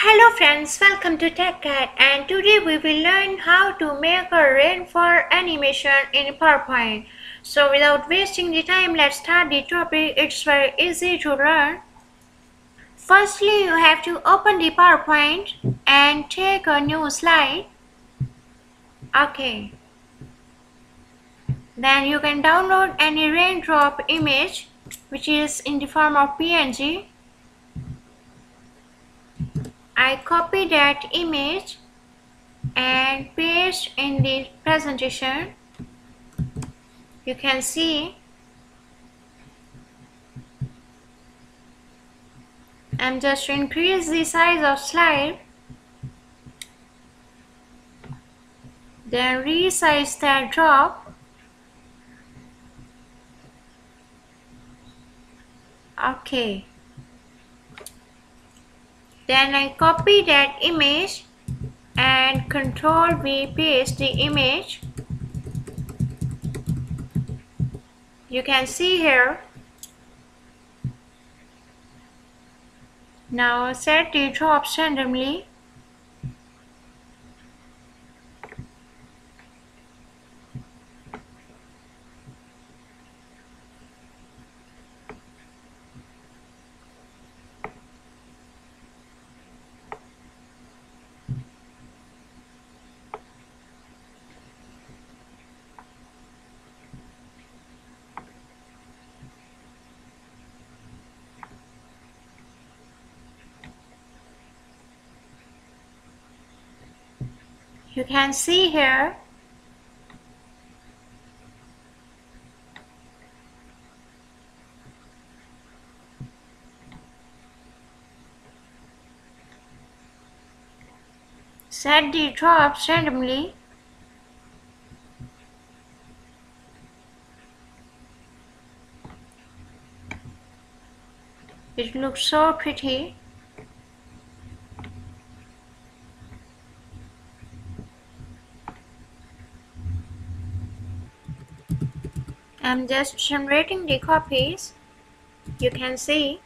Hello friends, welcome to TechCat and today we will learn how to make a rainfall animation in PowerPoint. So without wasting the time, let's start the topic. It's very easy to learn. Firstly, you have to open the PowerPoint and take a new slide. Okay. Then you can download any raindrop image which is in the form of PNG I copy that image and paste in the presentation. You can see. I'm just increase the size of slide. Then resize that drop. Okay then I copy that image and control V paste the image. You can see here. Now set the drops randomly you can see here. Set the drops randomly. It looks so pretty I'm just generating the copies. You can see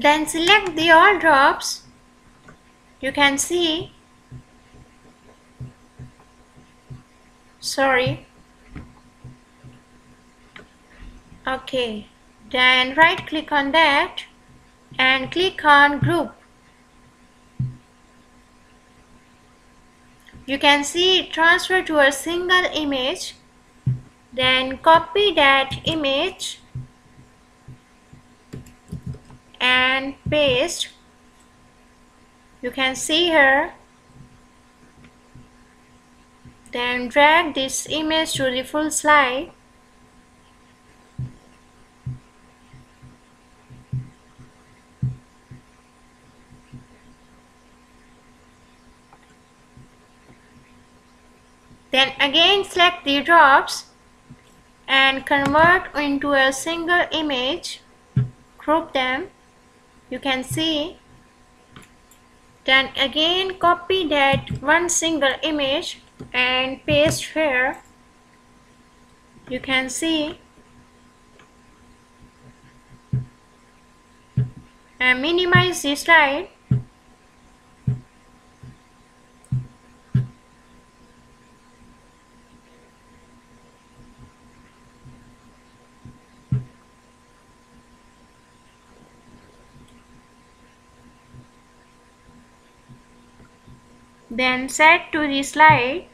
Then select the all drops. You can see. Sorry. Okay. Then right click on that and click on group. You can see transfer to a single image. Then copy that image and paste you can see here then drag this image to the full slide. Then again select the drops and convert into a single image group them you can see then again copy that one single image and paste here. You can see and minimize this slide Then set to the slide.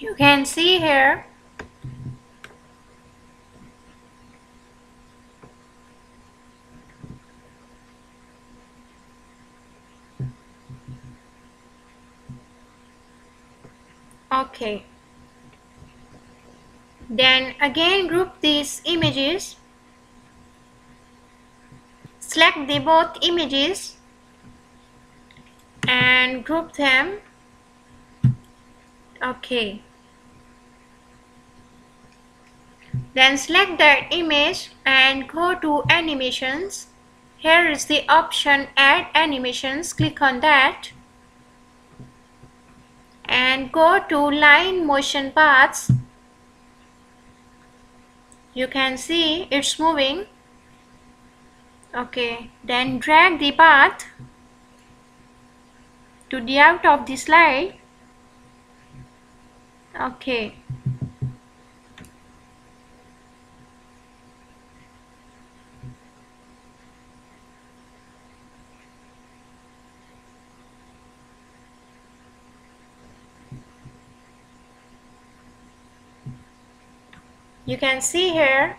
You can see here. Okay. Then again group these images. Select the both images and group them. Okay then select that image and go to animations. Here is the option add animations. Click on that. And go to line motion paths. You can see it's moving. Okay then drag the path to the out of the slide. Okay you can see here.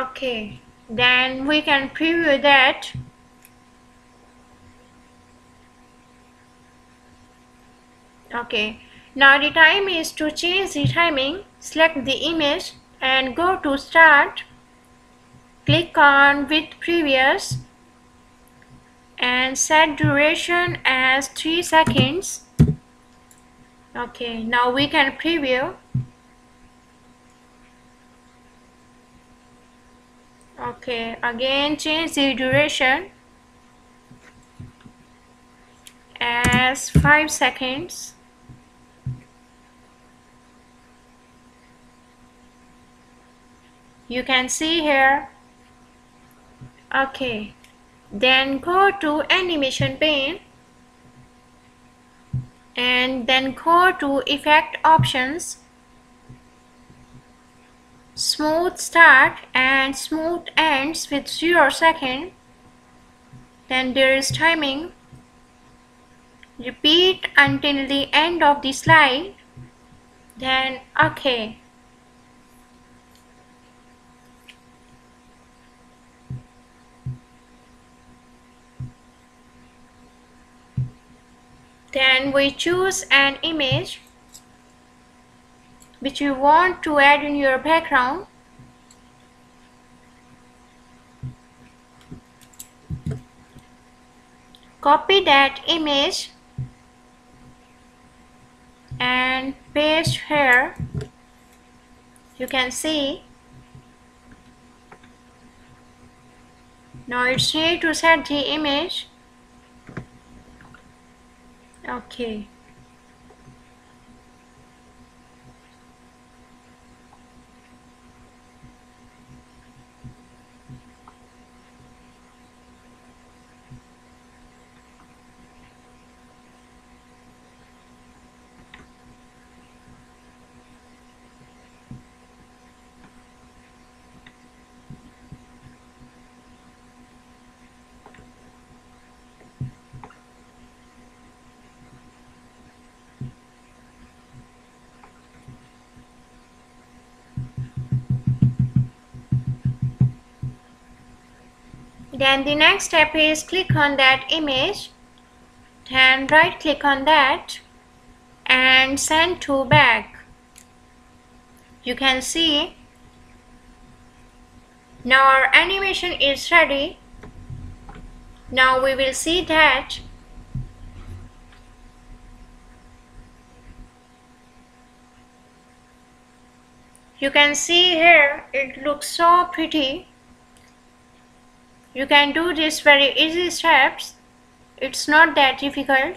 Okay then we can preview that. Okay now the time is to change the timing. Select the image and go to start. Click on with previous and set duration as 3 seconds okay now we can preview. Okay again change the duration. As 5 seconds. You can see here. Okay then go to animation pane and then go to effect options. Smooth start and smooth ends with 0 second. Then there is timing. Repeat until the end of the slide. Then okay Then we choose an image which you want to add in your background. Copy that image and paste here. You can see now it's need to set the image Okay. Then the next step is click on that image and right click on that and send to back. You can see now our animation is ready. Now we will see that you can see here it looks so pretty you can do this very easy steps. It's not that difficult.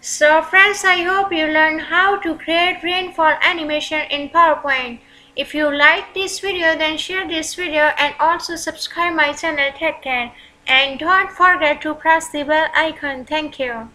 So friends, I hope you learned how to create rainfall animation in PowerPoint. If you like this video, then share this video and also subscribe my channel. Take care. And don't forget to press the bell icon. Thank you.